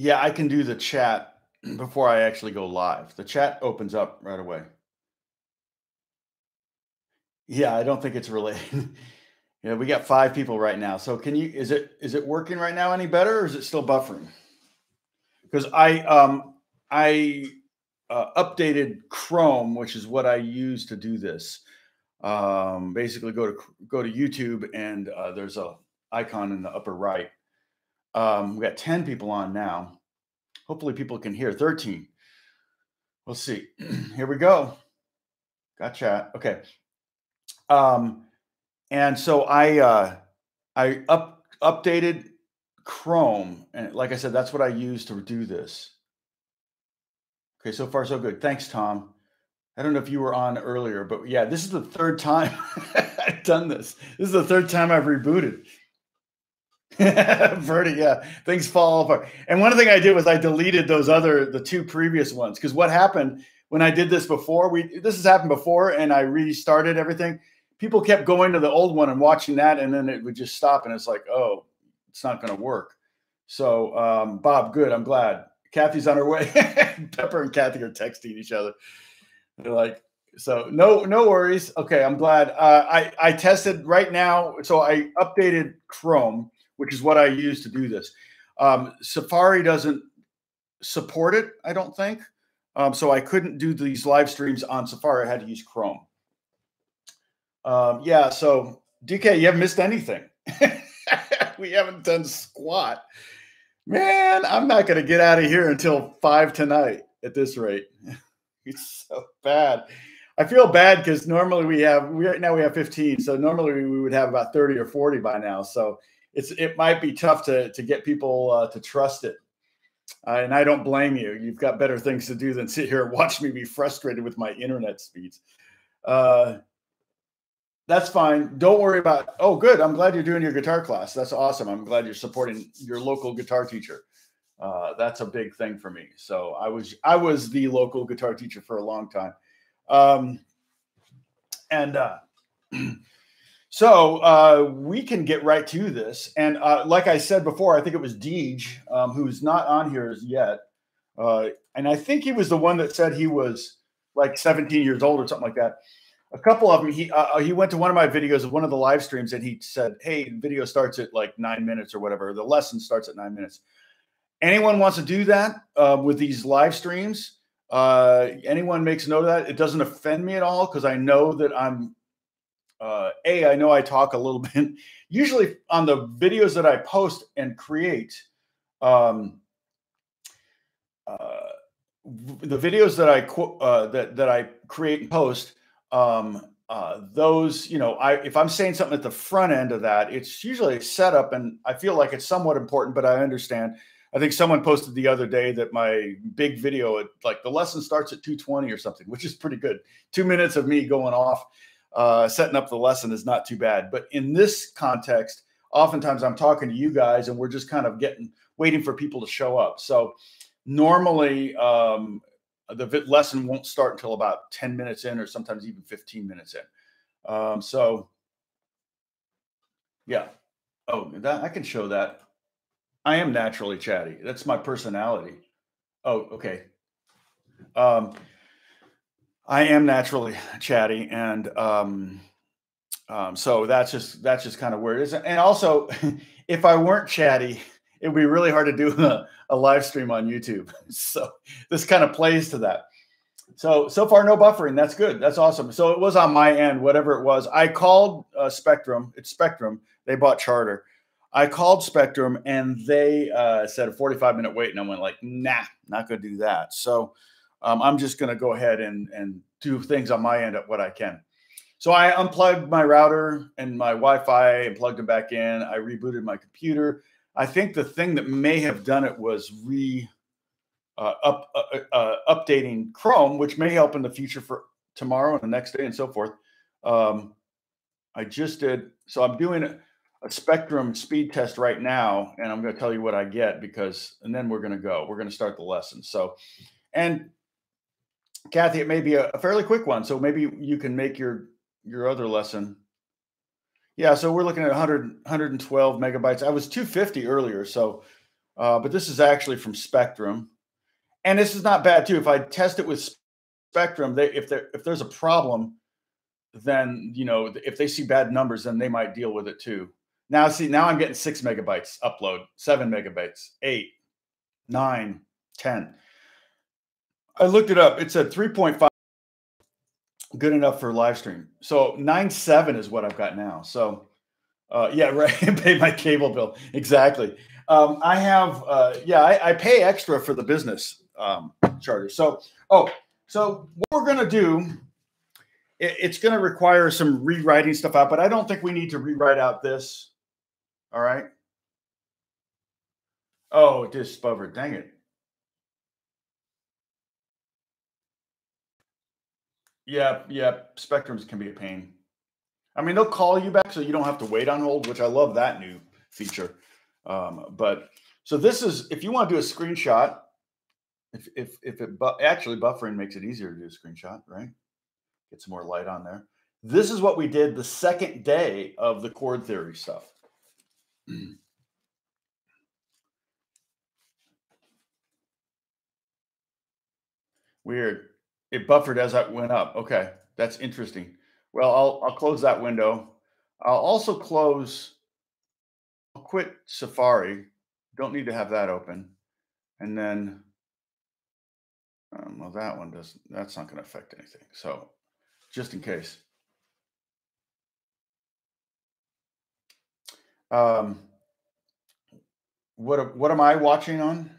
Yeah, I can do the chat before I actually go live. The chat opens up right away. Yeah, I don't think it's related. yeah, we got five people right now. So can you is it is it working right now any better or is it still buffering? Because I um I uh, updated Chrome, which is what I use to do this. Um, basically, go to go to YouTube and uh, there's a icon in the upper right. Um, we got 10 people on now. Hopefully, people can hear 13. We'll see. Here we go. Got chat. Okay. Um, and so I uh, I up updated Chrome, and like I said, that's what I use to do this. Okay, so far so good. Thanks, Tom. I don't know if you were on earlier, but yeah, this is the third time I've done this. This is the third time I've rebooted. Verdi, yeah, things fall apart. And one thing I did was I deleted those other the two previous ones because what happened when I did this before, we this has happened before, and I restarted everything. People kept going to the old one and watching that, and then it would just stop, and it's like, oh, it's not going to work. So, um, Bob, good. I'm glad. Kathy's on her way. Pepper and Kathy are texting each other. They're like, so no, no worries. Okay, I'm glad. Uh, I I tested right now, so I updated Chrome which is what I use to do this. Um, Safari doesn't support it, I don't think. Um, so I couldn't do these live streams on Safari. I had to use Chrome. Um, yeah, so DK, you haven't missed anything. we haven't done squat. Man, I'm not going to get out of here until five tonight at this rate. it's so bad. I feel bad because normally we have we right now we have 15, so normally we would have about 30 or 40 by now. So it's it might be tough to to get people uh, to trust it. Uh, and I don't blame you. You've got better things to do than sit here and watch me be frustrated with my internet speeds. Uh, that's fine. Don't worry about. Oh, good. I'm glad you're doing your guitar class. That's awesome. I'm glad you're supporting your local guitar teacher. Uh, that's a big thing for me. So I was I was the local guitar teacher for a long time, um, and uh, So uh, we can get right to this. And uh, like I said before, I think it was Deej, um, who's not on here yet. Uh, and I think he was the one that said he was like 17 years old or something like that. A couple of them, he uh, he went to one of my videos of one of the live streams and he said, Hey, video starts at like nine minutes or whatever. The lesson starts at nine minutes. Anyone wants to do that uh, with these live streams? Uh, anyone makes note of that? It doesn't offend me at all because I know that I'm uh, a i know i talk a little bit. Usually on the videos that i post and create um, uh, the videos that i uh, that that i create and post um, uh, those you know i if i'm saying something at the front end of that it's usually a setup and i feel like it's somewhat important but i understand. I think someone posted the other day that my big video like the lesson starts at 220 or something which is pretty good. Two minutes of me going off uh, setting up the lesson is not too bad. But in this context, oftentimes I'm talking to you guys and we're just kind of getting waiting for people to show up. So normally um, the lesson won't start until about 10 minutes in or sometimes even 15 minutes in. Um, so yeah. Oh, that I can show that. I am naturally chatty. That's my personality. Oh, okay. Um, I am naturally chatty, and um, um, so that's just that's just kind of where it is. And also, if I weren't chatty, it would be really hard to do a, a live stream on YouTube. So this kind of plays to that. So so far, no buffering. That's good. That's awesome. So it was on my end, whatever it was. I called uh, Spectrum. It's Spectrum. They bought Charter. I called Spectrum, and they uh, said a 45 minute wait, and I went like, nah, not to do that. So um, I'm just going to go ahead and, and do things on my end at what I can. So I unplugged my router and my Wi-Fi and plugged them back in. I rebooted my computer. I think the thing that may have done it was re uh, up uh, uh, uh updating Chrome, which may help in the future for tomorrow and the next day and so forth. Um, I just did. So I'm doing a Spectrum speed test right now, and I'm going to tell you what I get because, and then we're going to go. We're going to start the lesson. So, and Kathy, it may be a, fairly quick one, so maybe you can make your your other lesson. Yeah, so we're looking at 100 112 megabytes. I was 250 earlier, so Uh, but this is actually from Spectrum. And this is not bad too. If I test it with Spectrum, they if there if there's a problem, then you know if they see bad numbers, then they might deal with it too. Now see, now I'm getting six megabytes upload, seven megabytes, eight, nine, ten. I looked it up. It said 3.5 good enough for live stream. So nine seven is what I've got now. So uh, yeah, right. pay my cable bill exactly. Um, I have uh, yeah, I, I, pay extra for the business um, charter. So oh, so what we're gonna do, it, it's gonna require some rewriting stuff out, but I don't think we need to rewrite out this. All right. Oh, it just buffered. Dang it. Yeah, yeah. Spectrums can be a pain. I mean, they'll call you back so you don't have to wait on hold, which I love that new feature. Um, but so this is if you want to do a screenshot, if if if it bu- actually buffering makes it easier to do a screenshot, right? Get some more light on there. This is what we did the second day of the chord theory stuff. Weird. It buffered as I went up. Okay, that's interesting. Well, I'll I'll close that window. I'll also close. I'll quit Safari. Don't need to have that open, and then. Um, well, that one doesn't. That's not going to affect anything. So, just in case. Um, what what am I watching on?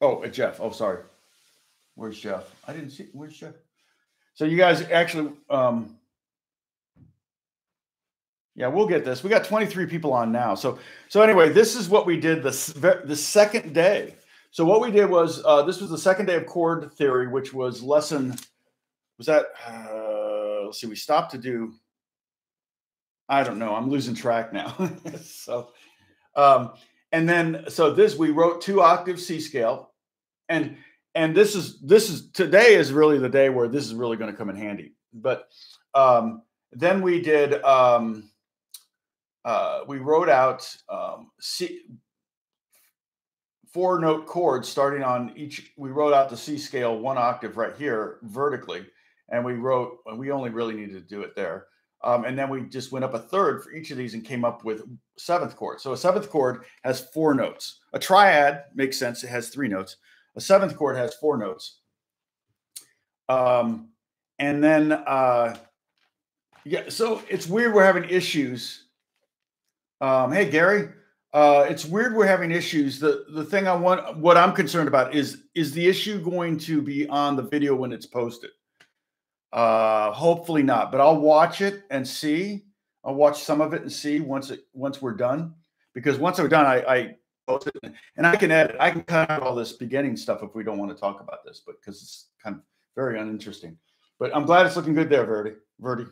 Oh, Jeff. Oh, sorry. Where's Jeff? I didn't see. Where's Jeff? So you guys actually, um, yeah, we'll get this. We got 23 people on now. So so anyway, this is what we did the the second day. So what we did was uh, this was the second day of chord theory, which was lesson. Was that? Uh, let's see. We stopped to do. I don't know. I'm losing track now. so, um, and then so this we wrote two octave C scale, and and this is this is today is really the day where this is really going to come in handy. But um, then we did um, uh, we wrote out um, C, four note chords starting on each. We wrote out the C scale one octave right here vertically, and we wrote. We only really needed to do it there. Um, and then we just went up a third for each of these and came up with seventh chord. So a seventh chord has four notes. A triad makes sense; it has three notes. A seventh chord has four notes. Um, and then, uh, yeah, so it's weird we're having issues. Um, hey, Gary, uh, it's weird we're having issues. The the thing I want, what I'm concerned about is is the issue going to be on the video when it's posted? Uh, hopefully not, but I'll watch it and see. I'll watch some of it and see once it once we're done. Because once we're done, I, I and I can edit. I can cut out all this beginning stuff if we don't want to talk about this, but because it's kind of very uninteresting. But I'm glad it's looking good there, Verdi. Verdi.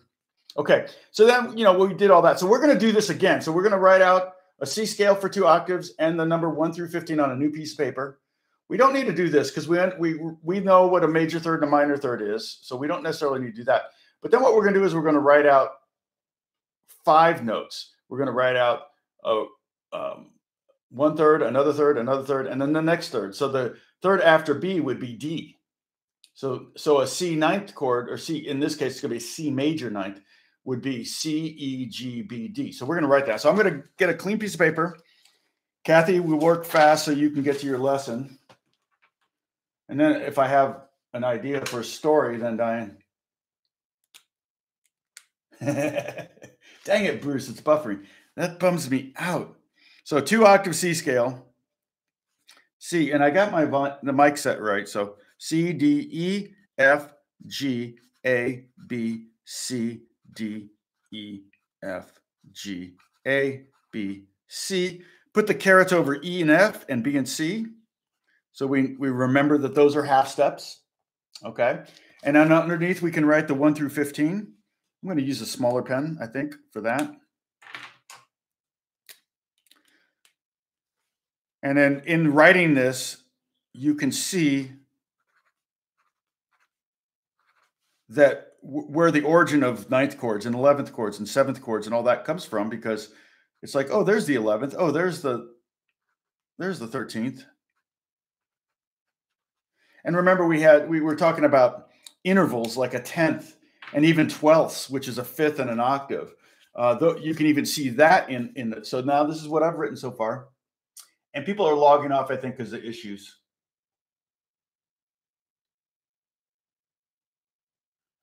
Okay, so then you know we did all that. So we're going to do this again. So we're going to write out a C scale for two octaves and the number one through fifteen on a new piece of paper. We don't need to do this because we we we know what a major third and a minor third is, so we don't necessarily need to do that. But then what we're going to do is we're going to write out five notes. We're going to write out a um, one third, another third, another third, and then the next third. So the third after B would be D. So so a C ninth chord, or C in this case, it's going to be C major ninth, would be C E G B D. So we're going to write that. So I'm going to get a clean piece of paper. Kathy, we work fast so you can get to your lesson. And then if I have an idea for a story, then Diane. Dang it, Bruce, it's buffering. That bums me out. So two octave C scale. C, and I got my the mic set right. So C D E F G A B C D E F G A B C. Put the carets over E and F and B and C. So we, we remember that those are half steps. Okay. And then underneath, we can write the 1 through 15. I'm going to use a smaller pen, I think, for that. And then in writing this, you can see that where the origin of ninth chords and 11th chords and seventh chords and all that comes from because it's like, oh, there's the 11th. Oh, there's the there's the 13th. And remember, we had we were talking about intervals like a tenth and even twelfths, which is a fifth and an octave. Uh, though you can even see that in in the, so now this is what I've written so far, and people are logging off, I think, because of issues.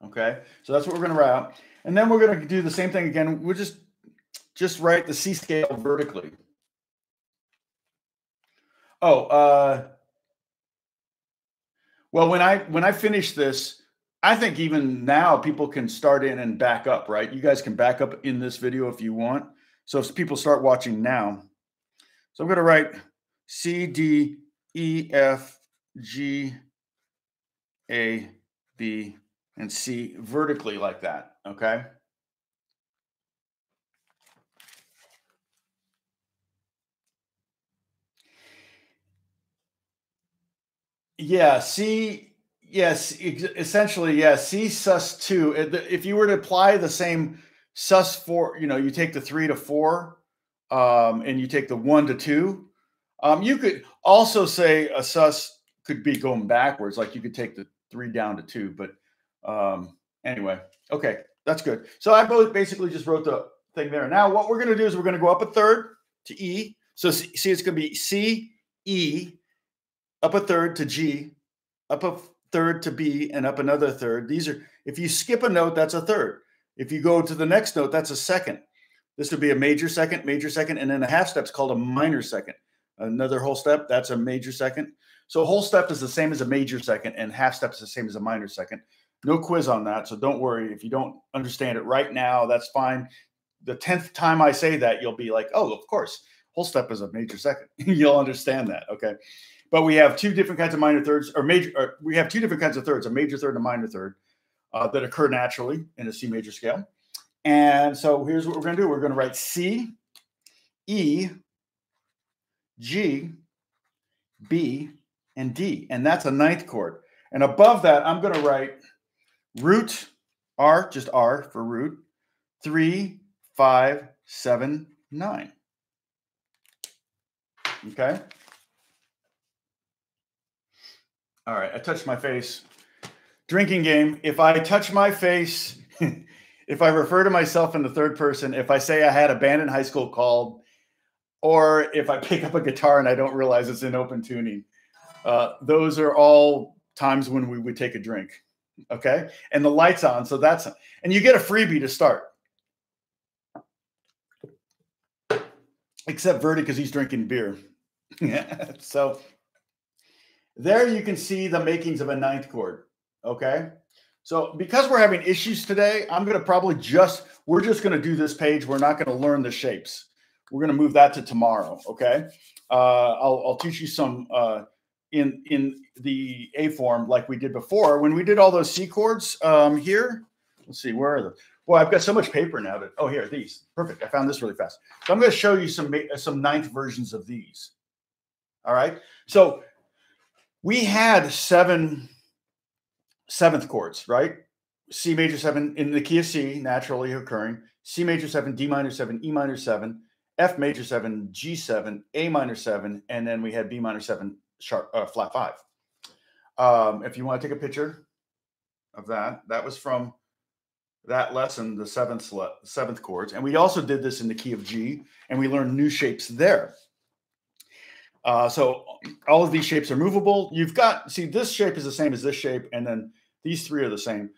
Okay, so that's what we're going to write and then we're going to do the same thing again. We'll just just write the C scale vertically. Oh, uh, well, when I when I finish this, I think even now people can start in and back up, right? You guys can back up in this video if you want. So if people start watching now, so I'm going to write C D E F G A B and C vertically like that. Okay. Yeah, C, yes, essentially, yeah, C sus two. If you were to apply the same sus four, you know, you take the three to four, um, and you take the one to two. Um, you could also say a sus could be going backwards, like you could take the three down to two. But um, anyway, okay, that's good. So I both basically just wrote the thing there. Now what we're going to do is we're going to go up a third to E. So see, it's going to be C E up a third to G, up a third to B, and up another third. These are, if you skip a note, that's a third. If you go to the next note, that's a second. This would be a major second, major second, and then a half step is called a minor second. Another whole step, that's a major second. So a whole step is the same as a major second, and half step is the same as a minor second. No quiz on that, so don't worry. If you don't understand it right now, that's fine. The 10th time I say that, you'll be like, oh, of course, whole step is a major second. you'll understand that, okay? But we have two different kinds of minor thirds, or major. Or we have two different kinds of thirds: a major third and a minor third, uh, that occur naturally in a C major scale. And so here's what we're going to do: we're going to write C, E, G, B, and D, and that's a ninth chord. And above that, I'm going to write root R, just R for root, three, five, seven, nine. Okay. All right, I touched my face. Drinking game. If I touch my face, if I refer to myself in the third person, if I say I had a band in high school called, or if I pick up a guitar and I don't realize it's in open tuning, uh, those are all times when we would take a drink. Okay. And the light's on. So that's, and you get a freebie to start. Except Verdi because he's drinking beer. yeah. So there you can see the makings of a ninth chord. Okay. So because we're having issues today, I'm going to probably just, we're just going to do this page. We're not going to learn the shapes. We're going to move that to tomorrow. Okay. Uh, I'll, I'll teach you some uh, in, in the A form like we did before. When we did all those C chords um, here, let's see, where are they? Well, I've got so much paper now that, oh, here, these. Perfect. I found this really fast. So I'm going to show you some, some ninth versions of these. All right. So we had seven seventh chords, right? C major seven in the key of C, naturally occurring. C major seven, D minor seven, E minor seven, F major seven, G seven, A minor seven, and then we had B minor seven, sharp uh, flat five. Um, if you want to take a picture of that, that was from that lesson, the seventh seventh chords, and we also did this in the key of G, and we learned new shapes there. Uh, so all of these shapes are movable. You've got, see, this shape is the same as this shape, and then these three are the same.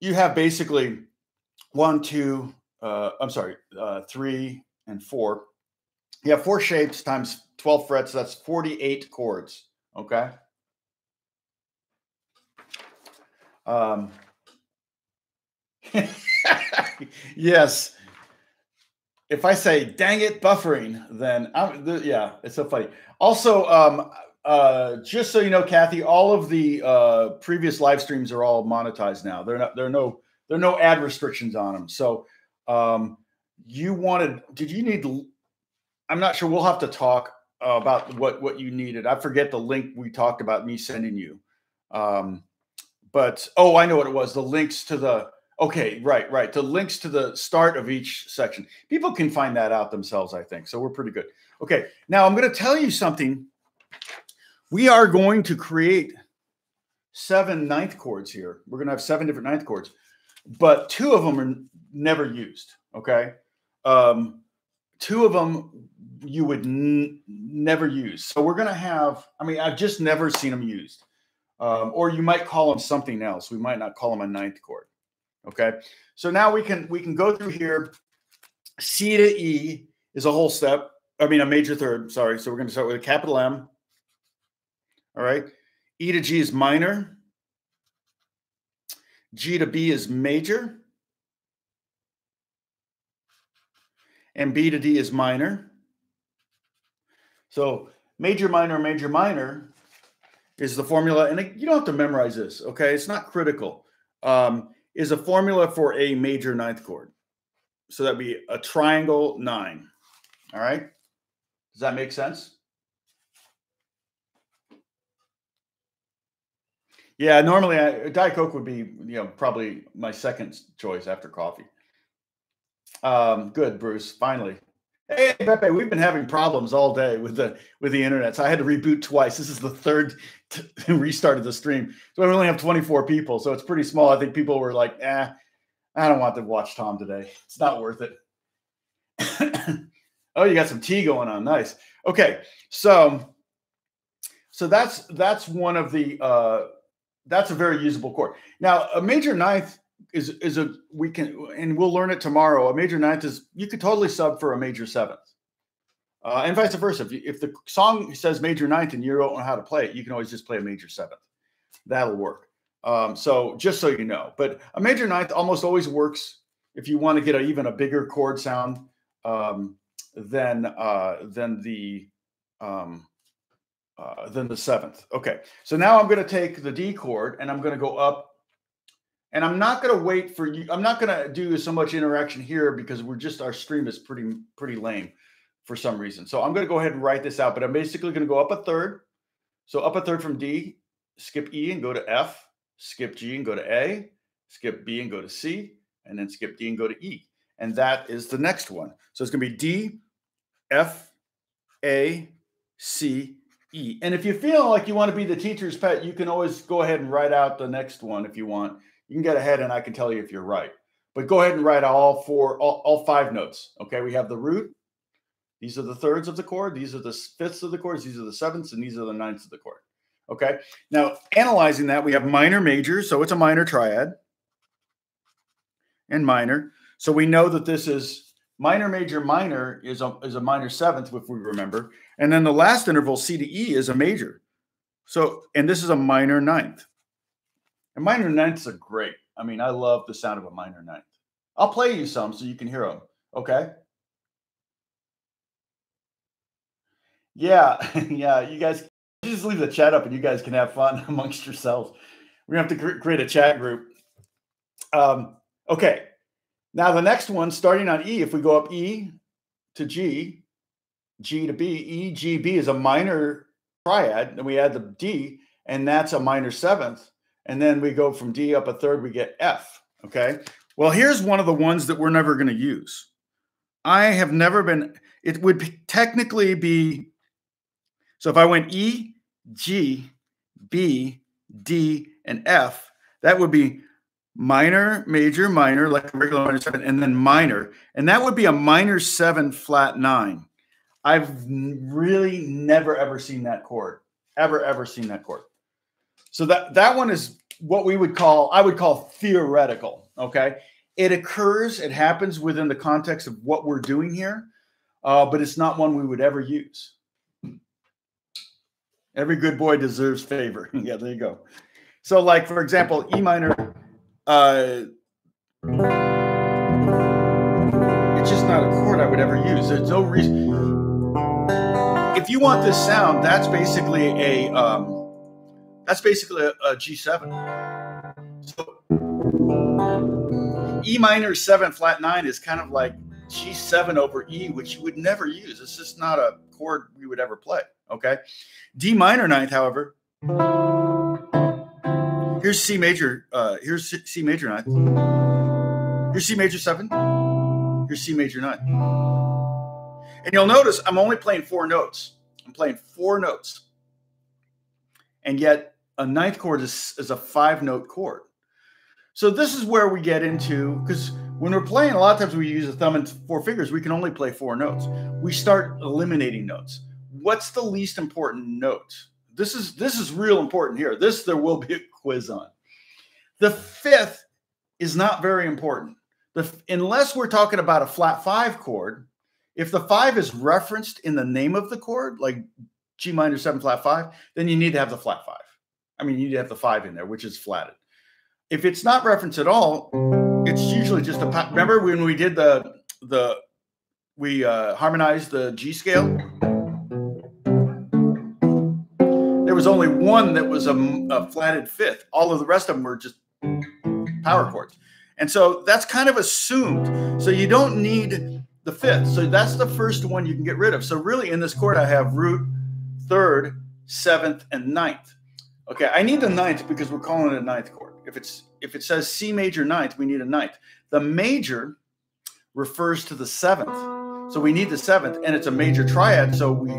You have basically one, two, uh, I'm sorry, uh, three and four. You have four shapes times 12 frets. That's 48 chords. Okay. Um, yes if I say "dang it, buffering," then I'm the, yeah, it's so funny. Also, um, uh, just so you know, Kathy, all of the uh, previous live streams are all monetized now. They're not. There are no. There are no ad restrictions on them. So, um, you wanted? Did you need? I'm not sure. We'll have to talk uh, about what what you needed. I forget the link we talked about me sending you. Um, but oh, I know what it was. The links to the Okay, right, right. The links to the start of each section. People can find that out themselves, I think. So we're pretty good. Okay, now I'm going to tell you something. We are going to create seven ninth chords here. We're going to have seven different ninth chords, but two of them are never used. Okay. Um, two of them you would never use. So we're going to have, I mean, I've just never seen them used. Um, or you might call them something else. We might not call them a ninth chord. Okay. So now we can, we can go through here. C to E is a whole step. I mean, a major third. Sorry. So we're going to start with a capital M. All right. E to G is minor. G to B is major. And B to D is minor. So major, minor, major, minor is the formula. And you don't have to memorize this, okay? It's not critical. Um, is a formula for a major ninth chord. So that'd be a triangle nine. All right. Does that make sense? Yeah, normally I, Diet Coke would be, you know, probably my second choice after coffee. Um, good, Bruce. Finally, hey Pepe, we've been having problems all day with the with the internet, so I had to reboot twice. This is the third t- restart of the stream, so we only have 24 people, so it's pretty small. I think people were like, "Eh, I don't want to watch Tom today. It's not worth it." oh, you got some tea going on. Nice. Okay, so so that's that's one of the. Uh, that's a very usable chord. Now, a major ninth is is a we can and we'll learn it tomorrow. A major ninth is you could totally sub for a major seventh, uh, and vice versa. If, you, if the song says major ninth and you don't know how to play it, you can always just play a major seventh. That'll work. Um, so just so you know, but a major ninth almost always works if you want to get a, even a bigger chord sound um, than uh, than the um, uh, than the seventh. Okay, so now I'm going to take the D chord and I'm going to go up, and I'm not going to wait for you. I'm not going to do so much interaction here because we're just our stream is pretty pretty lame for some reason. So I'm going to go ahead and write this out, but I'm basically going to go up a third. So up a third from D, skip E and go to F, skip G and go to A, skip B and go to C, and then skip D and go to E. And that is the next one. So it's going to be D, F, A, C, E. And if you feel like you want to be the teacher's pet, you can always go ahead and write out the next one if you want. You can get ahead and I can tell you if you're right. But go ahead and write all four, all, all five notes. Okay, we have the root. These are the thirds of the chord. These are the fifths of the chords. These are the sevenths, and these are the ninths of the chord. Okay. Now, analyzing that, we have minor, major. So it's a minor triad and minor. So we know that this is minor, major, minor is a, is a minor seventh, if we remember. And then the last interval, C to E, is a major. So, and this is a minor ninth. And minor ninths are great. I mean, I love the sound of a minor ninth. I'll play you some so you can hear them. Okay. Yeah, yeah. You guys just leave the chat up and you guys can have fun amongst yourselves. We're gonna have to create a chat group. Um, okay. Now the next one, starting on E, if we go up E to G, G to B, E, G, B is a minor triad, and we add the D, and that's a minor seventh. And then we go from D up a third, we get F. Okay. Well, here's one of the ones that we're never going to use. I have never been, it would technically be, so if I went E, G, B, D, and F, that would be minor, major, minor, like a regular minor seven, and then minor. And that would be a minor seven flat nine. I've really never ever seen that chord. Ever, ever seen that chord. So that that one is what we would call, I would call theoretical. Okay. It occurs, it happens within the context of what we're doing here, uh, but it's not one we would ever use. Every good boy deserves favor. yeah, there you go. So, like for example, E minor uh, it's just not a chord I would ever use. There's no reason. If you want this sound, that's basically a um, that's basically a a G7. So E minor seven flat nine is kind of like G7 over E, which you would never use. It's just not a chord we would ever play. Okay. D minor ninth, however, Here's C major. Uh, here's C major nine. Here's C major seven. Here's C major nine. And you'll notice I'm only playing four notes. I'm playing four notes. And yet a ninth chord is, is a five note chord. So this is where we get into because when we're playing, a lot of times we use a thumb and four fingers. We can only play four notes. We start eliminating notes. What's the least important note? This is this is real important here. This there will be quiz on. The fifth is not very important. The, unless we're talking about a flat five chord, if the five is referenced in the name of the chord, like G minor seven flat five, then you need to have the flat five. I mean, you need to have the five in there, which is flatted. If it's not referenced at all, it's usually just a. Remember when we did the the we uh, harmonized the G scale? One that was a, a flatted fifth. All of the rest of them were just power chords. And so that's kind of assumed. So you don't need the fifth. So that's the first one you can get rid of. So really in this chord, I have root, third, seventh, and ninth. Okay, I need the ninth because we're calling it a ninth chord. If it's if it says C major ninth, we need a ninth. The major refers to the seventh. So we need the seventh, and it's a major triad, so we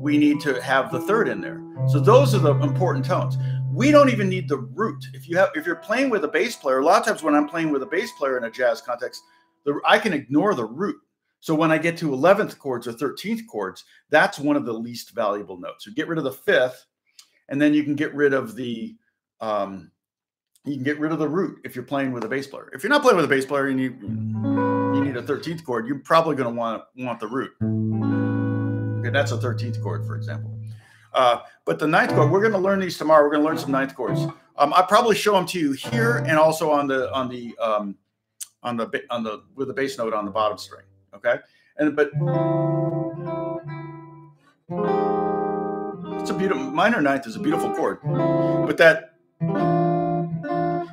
we need to have the third in there. So those are the important tones we don't even need the root. If you have, if you're playing with a bass player, a lot of times when I'm playing with a bass player in a jazz context, the, I can ignore the root. So when I get to 11th chords or 13th chords, that's one of the least valuable notes. So get rid of the fifth, and then you can get rid of the, um, you can get rid of the root if you're playing with a bass player. If you're not playing with a bass player and you you need a 13th chord, you're probably going to want want the root. Okay, that's a 13th chord, for example. Uh, but the ninth chord, we're going to learn these tomorrow. We're going to learn some ninth chords. Um, I probably show them to you here and also on the on the um, on the on the with the bass note on the bottom string. Okay, and but it's a beautiful minor ninth is a beautiful chord, but that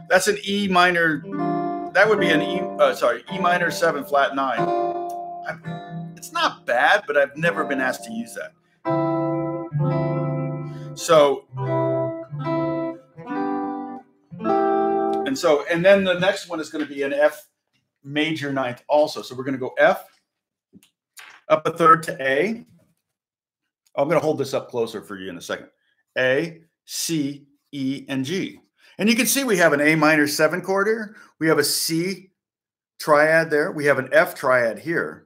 that's an E minor. That would be an E. Uh, sorry, E minor seven flat nine. I'm, it's not bad, but I've never been asked to use that. So, and so, and then the next one is going to be an F major ninth also. So we're going to go F up a third to A. I'm going to hold this up closer for you in a second. A, C, E, and G. And you can see we have an A minor seven chord here. We have a C triad there. We have an F triad here.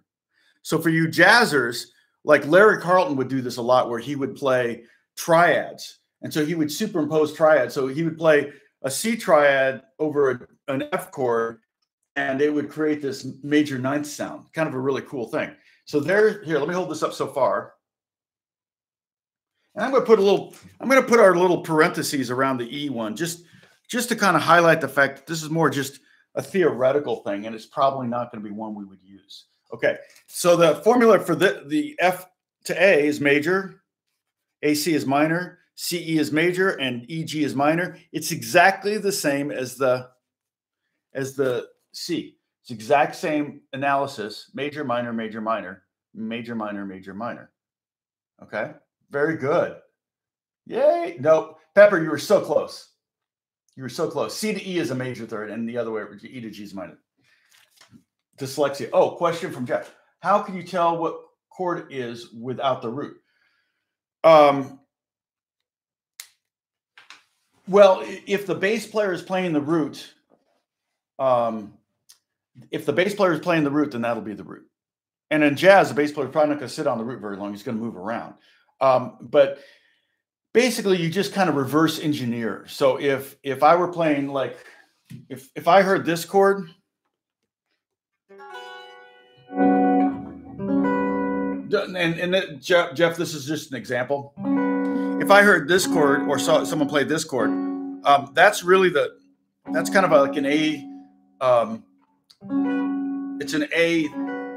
So for you jazzers, like Larry Carlton would do this a lot, where he would play triads. And so he would superimpose triads. So he would play a C triad over an F chord, and it would create this major ninth sound. Kind of a really cool thing. So there, here, let me hold this up so far. And I'm going to put a little, I'm going to put our little parentheses around the E one, just, just to kind of highlight the fact that this is more just a theoretical thing, and it's probably not going to be one we would use. Okay, so the formula for the, the F to A is major, AC is minor, CE is major, and EG is minor. It's exactly the same as the as the C. It's exact same analysis: major, minor, major, minor, major, minor, major, minor. Okay, very good. Yay! No, Pepper, you were so close. You were so close. C to E is a major third, and the other way, E to G is minor. Dyslexia. Oh, question from Jeff. How can you tell what chord is without the root? Um, well, if the bass player is playing the root, um, if the bass player is playing the root, then that'll be the root. And in jazz, the bass player is probably not going to sit on the root very long. He's going to move around. Um, but basically, you just kind of reverse engineer. So if if I were playing like if if I heard this chord and, and it, Jeff, Jeff, this is just an example. If I heard this chord or saw someone play this chord, um, that's really the that's kind of a, like an A. Um, it's an A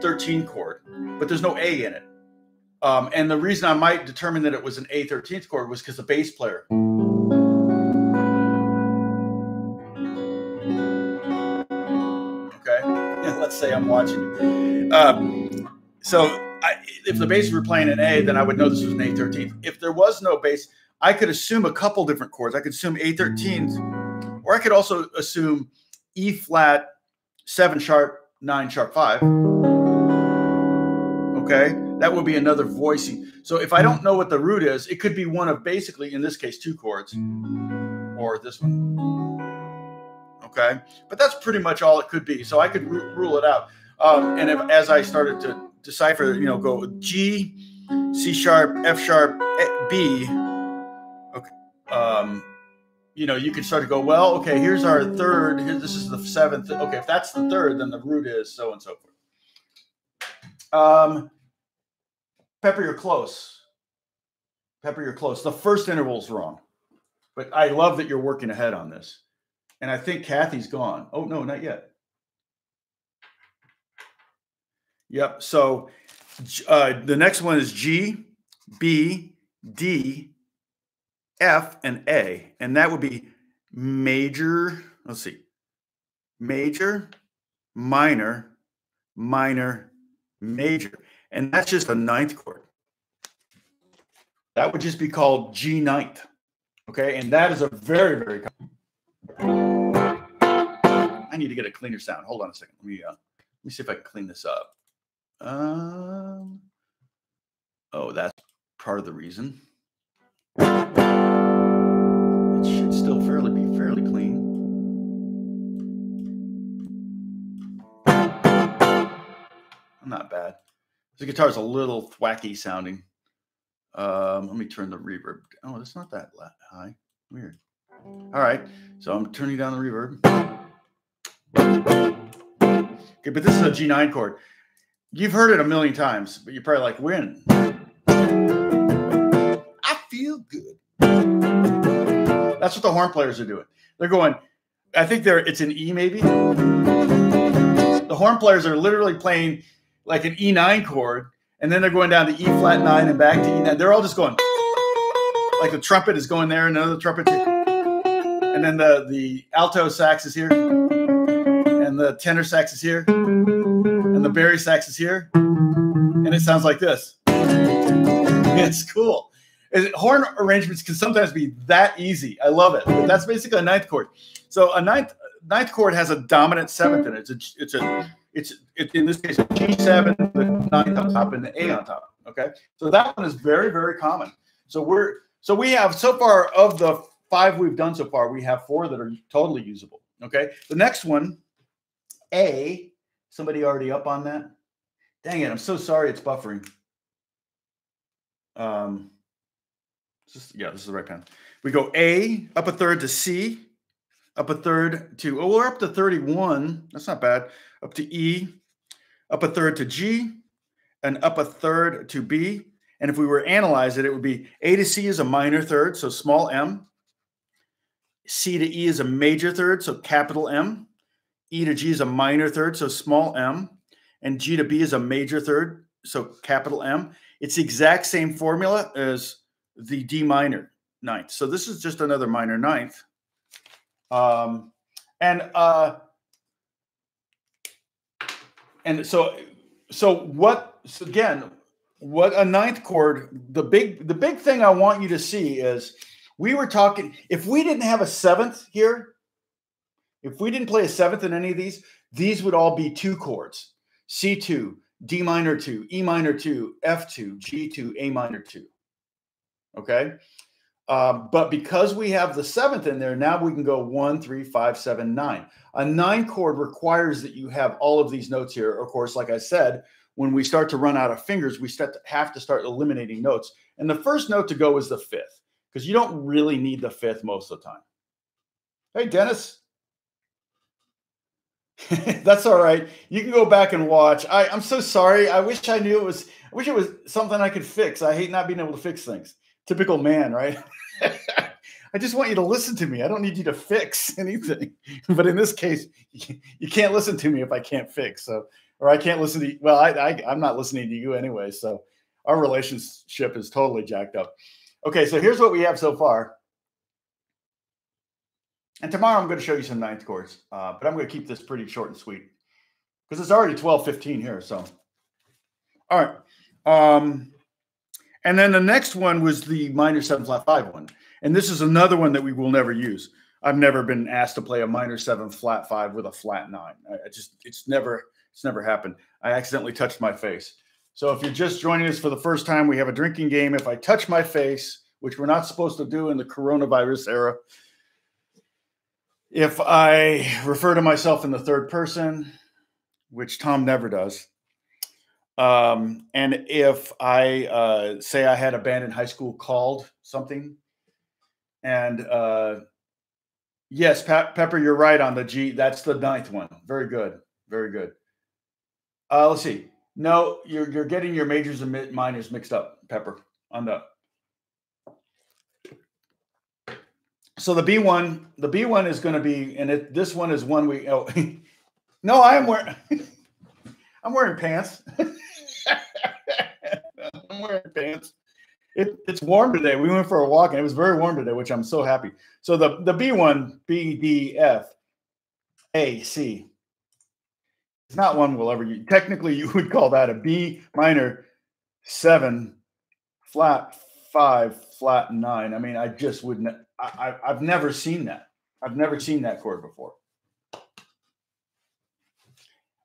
13 chord, but there's no A in it. Um, and the reason I might determine that it was an A 13th chord was because the bass player. Okay, let's say I'm watching. Um, so I, if the bass were playing an A, then I would know this was an A 13th. If there was no bass, I could assume a couple different chords. I could assume A 13th, or I could also assume E flat seven sharp, nine sharp five. Okay, that would be another voicing. So if I don't know what the root is, it could be one of basically, in this case, two chords, or this one. Okay, but that's pretty much all it could be. So I could rule it out. Um, and if, as I started to decipher, you know, go G, C sharp, F sharp, B. Okay. Um, you know, you can start to go, well, okay, here's our third. Here, this is the seventh. Okay, if that's the third, then the root is so and so forth. Um, Pepper, you're close. Pepper, you're close. The first interval's wrong, but I love that you're working ahead on this. And I think Kathy's gone. Oh no, not yet. Yep. So uh, the next one is G, B, D, F, and A. And that would be major, let's see, major, minor, minor, major. And that's just a ninth chord. That would just be called G ninth. Okay. And that is a very, very I need to get a cleaner sound. Hold on a second. Let me uh, let me see if I can clean this up. Um, oh, that's part of the reason. It should still fairly be fairly clean. Not bad. The guitar's a little thwacky sounding. Um, let me turn the reverb. Oh, it's not that high. Weird. All right. So I'm turning down the reverb. Okay, but this is a G9 chord. You've heard it a million times, but you're probably like, when? I feel good. That's what the horn players are doing. They're going, I think they're it's an E maybe. The horn players are literally playing like an E9 chord, and then they're going down to E flat nine and back to E9. They're all just going like the trumpet is going there, and another trumpet, and then the the alto sax is here, and the tenor sax is here and the bari sax is here, and it sounds like this. It's cool. Horn arrangements can sometimes be that easy. I love it. But that's basically a ninth chord. So a ninth ninth chord has a dominant seventh in it. It's a it's a it's it, in this case a G seven, the ninth on top, and the A on top. Okay, so that one is very very common. So we're so we have so far of the five we've done so far, we have four that are totally usable. Okay, the next one, A, Somebody already up on that? Dang it, I'm so sorry it's buffering. Um, just, yeah, this is the right pen. We go A, up a third to C, up a third to, oh, we're up to 31. That's not bad. Up to E, up a third to G, and up a third to B. And if we were analyze it, it would be A to C is a minor third, so small m. C to E is a major third, so capital M. E to G is a minor third, so small m, and G to B is a major third, so capital M. It's the exact same formula as the D minor ninth. So this is just another minor ninth. Um, and uh, and so so what so again what a ninth chord the big the big thing i want you to see is we were talking if we didn't have a seventh here if we didn't play a seventh in any of these, these would all be two chords C2, D minor 2, E minor 2, F2, G2, A minor 2. Okay. Um, but because we have the seventh in there, now we can go one, three, five, seven, nine. A nine chord requires that you have all of these notes here. Of course, like I said, when we start to run out of fingers, we start to have to start eliminating notes. And the first note to go is the fifth, because you don't really need the fifth most of the time. Hey, Dennis. That's all right. You can go back and watch. I, I'm so sorry. I wish I knew it was. I wish it was something I could fix. I hate not being able to fix things. Typical man, right? I just want you to listen to me. I don't need you to fix anything. But in this case, you can't listen to me if I can't fix. So, or I can't listen to you. Well, I, I I'm not listening to you anyway. So, our relationship is totally jacked up. Okay, so here's what we have so far. And tomorrow I'm going to show you some ninth chords, uh, but I'm going to keep this pretty short and sweet because it's already 12, 15 here. So, all right. Um, and then the next one was the minor seven flat five one. And this is another one that we will never use. I've never been asked to play a minor seven flat five with a flat nine. I just it's never it's never happened. I accidentally touched my face. So if you're just joining us for the first time, we have a drinking game. If I touch my face, which we're not supposed to do in the coronavirus era, if I refer to myself in the third person, which Tom never does, um, and if I uh, say I had a band in high school called something, and uh, yes, Pe- Pepper, you're right on the G. That's the ninth one. Very good. Very good. Uh, let's see. No, you're you're getting your majors and minors mixed up, Pepper, on the. So the B one, the B one is going to be, and it, this one is one we. Oh, no, I'm wearing. I'm wearing pants. I'm wearing pants. It, it's warm today. We went for a walk and it was very warm today, which I'm so happy. So the the B one, B, D, F, A, C, it's not one we'll ever use. Technically, you would call that a B minor seven, flat five, flat nine. I mean, I just wouldn't. I, I've never seen that. I've never seen that chord before.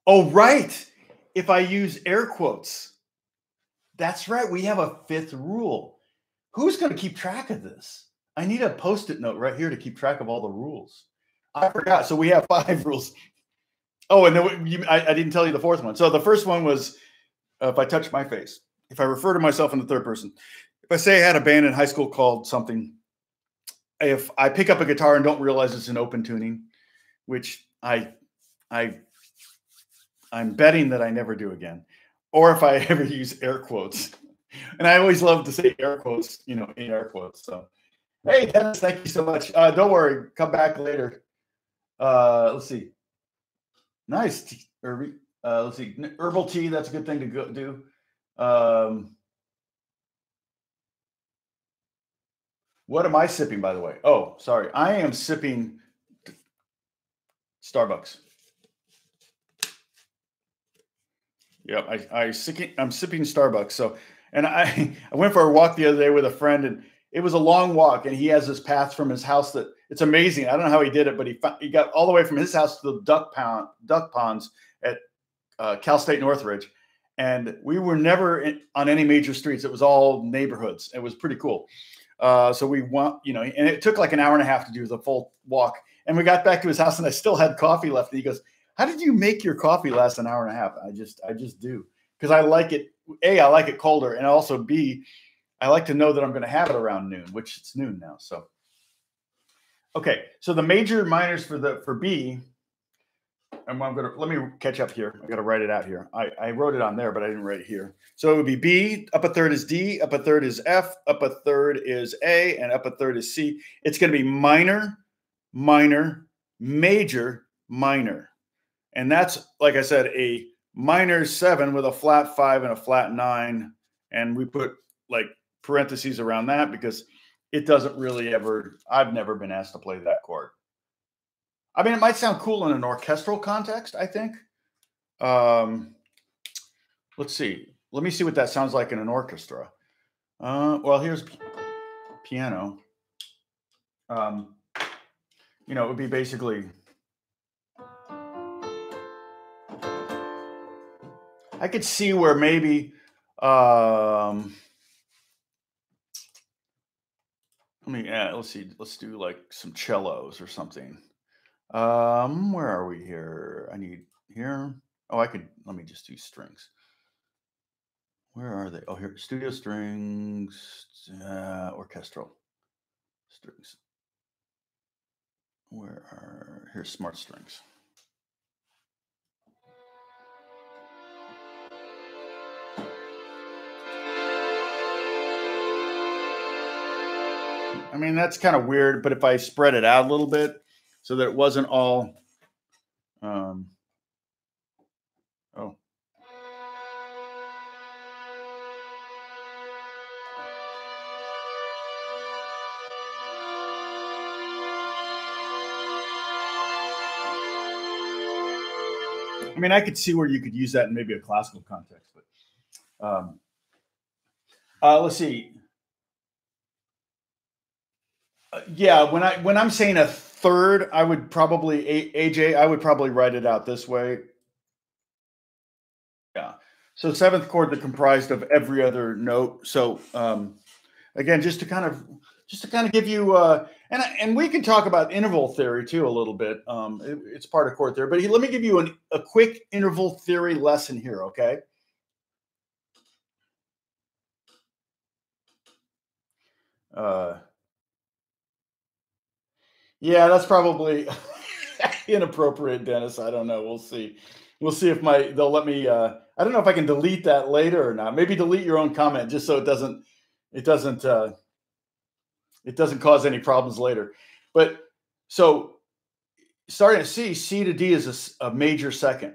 Oh, right. If I use air quotes, that's right. We have a fifth rule. Who's going to keep track of this? I need a post it note right here to keep track of all the rules. I forgot. So we have five rules. Oh, and then you, I, I, didn't tell you the fourth one. So the first one was uh, if I touch my face, if I refer to myself in the third person, I say I had a band in high school called something, if I pick up a guitar and don't realize it's an open tuning, which I, I, I'm betting that I never do again, or if I ever use air quotes, and I always love to say air quotes, you know, in air quotes. So, hey Dennis, thank you so much. Uh, don't worry, come back later. Uh, let's see. Nice. Uh, let's see. Herbal tea. That's a good thing to go do. Um, what am I sipping, by the way? Oh, sorry. I am sipping Starbucks. Yep, I, I sipping, I'm sipping Starbucks. So, and I I went for a walk the other day with a friend, and it was a long walk. And he has this path from his house that it's amazing. I don't know how he did it, but he he got all the way from his house to the duck pound duck ponds at uh, Cal State Northridge, and we were never in, on any major streets. It was all neighborhoods. It was pretty cool. Uh, so we went, you know, and it took like an hour and a half to do the full walk. And we got back to his house, and I still had coffee left. And he goes, "How did you make your coffee last an hour and a half?" I just, I just do because I like it. A, I like it colder, and also B, I like to know that I'm going to have it around noon, which it's noon now. So Okay, so the major minors for the for B, and I'm gonna let me catch up here. I got to write it out here. I, I wrote it on there, but I didn't write it here. So it would be B. Up a third is D. Up a third is F. Up a third is A, and up a third is C. It's going to be minor, minor, major, minor, and that's like I said, a minor seven with a flat five and a flat nine, and we put like parentheses around that because it doesn't really ever, I've never been asked to play that. I mean, it might sound cool in an orchestral context, I think. Um, let's see. Let me see what that sounds like in an orchestra. Uh, well, here's piano. Um, you know, it would be basically. I could see where maybe um, Let me add, let's see, let's do like some cellos or something. Um, where are we here? I need here. Oh, I could let me just do strings. Where are they? Oh, here, studio strings, uh, orchestral strings. Where are here's smart strings. I mean, that's kind of weird, but if I spread it out a little bit so that it wasn't all, um, oh. I mean, I could see where you could use that in maybe a classical context, but um, uh, let's see yeah, when I when I'm saying a third, I would probably AJ. I would probably write it out this way. Yeah. So seventh chord that comprised of every other note. So um, again, just to kind of just to kind of give you uh, and and we can talk about interval theory too a little bit. Um, it, it's part of chord theory, but he, let me give you an, a quick interval theory lesson here. Okay. Uh, yeah, that's probably inappropriate, Dennis. I don't know. We'll see. We'll see if my they'll let me. Uh, I don't know if I can delete that later or not. Maybe delete your own comment just so it doesn't it doesn't uh, it doesn't cause any problems later. But so starting at C, C to D is a, a major second.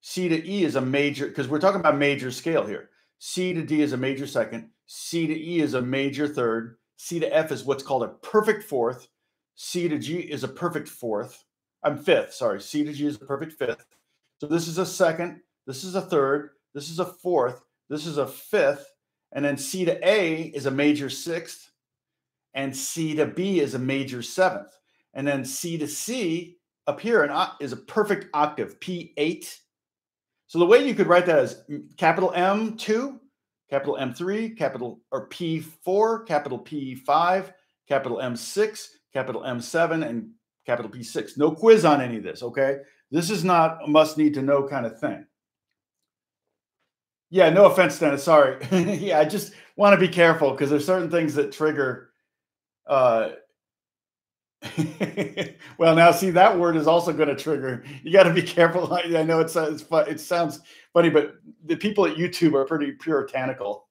C to E is a major because we're talking about major scale here. C to D is a major second. C to E is a major third. C to F is what's called a perfect fourth. C to G is a perfect fourth. I'm fifth, sorry. C to G is a perfect fifth. So this is a second, this is a third, this is a fourth, this is a fifth, and then C to A is a major sixth, and C to B is a major seventh. And then C to C up here is a perfect octave, P8. So the way you could write that is capital M2, capital M3, capital or P4, capital P5, capital M6, capital M7, and capital P6. No quiz on any of this, okay? This is not a must need to know kind of thing. Yeah, no offense, Dennis. Sorry. yeah, I just want to be careful because there's certain things that trigger. Uh, well, now see that word is also going to trigger. You got to be careful. I, know it's, it's it sounds funny, but the people at YouTube are pretty puritanical.